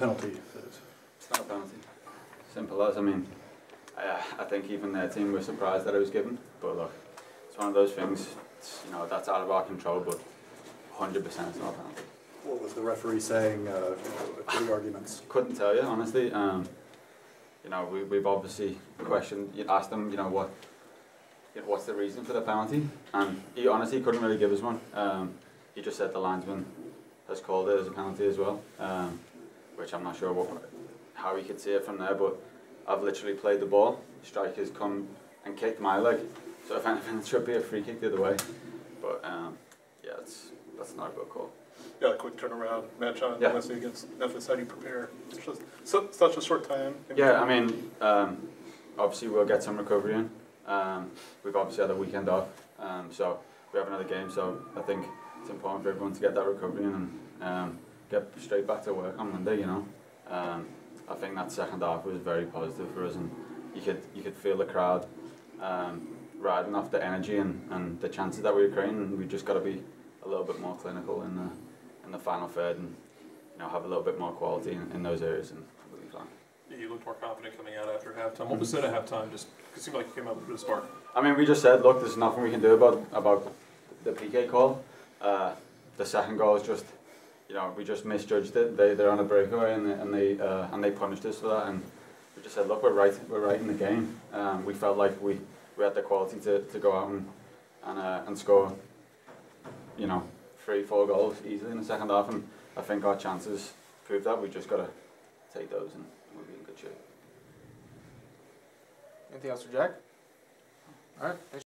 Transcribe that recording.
penalty? It's not a penalty. Simple as. I mean, I, I think even their team were surprised that it was given. But look, it's one of those things. You know, that's out of our control. But 100% it's not a penalty. What was the referee saying, uh, for the arguments? Couldn't tell you honestly. Um, you know, we, we've obviously questioned, you asked them, you know, what, you know, what's the reason for the penalty, and he honestly couldn't really give us one. Um, he just said the linesman has called it as a penalty as well, um, which I'm not sure what, how he could see it from there. But I've literally played the ball. Strikers come and kicked my leg, so if anything, it should be a free kick the other way. But um, yeah, it's, that's not a good call. Yeah, a quick turnaround match on Yeah. Wednesday against Memphis. How do you prepare? It's just su- such a short time. Yeah, I mean, um, obviously we'll get some recovery in. Um, we've obviously had a weekend off, um, so we have another game. So I think it's important for everyone to get that recovery in and um, get straight back to work on Monday. You know, um, I think that second half was very positive for us, and you could you could feel the crowd um, riding off the energy and, and the chances that we were creating. And we just got to be a little bit more clinical in the in the final third, and you know have a little bit more quality in, in those areas, and we'll be fine. You looked more confident coming out after halftime. What was said at halftime? Just it seemed like you came out with a bit of spark. I mean, we just said, look, there's nothing we can do about about the PK call. Uh, the second goal is just, you know, we just misjudged it. They they're on a breakaway and they, and they uh, and they punished us for that. And we just said, look, we're right, we're right in the game. Um, we felt like we, we had the quality to, to go out and and uh, and score, you know, three four goals easily in the second half. And I think our chances proved that. We just got to take those and we'll be in good shape. Anything else for Jack? All right.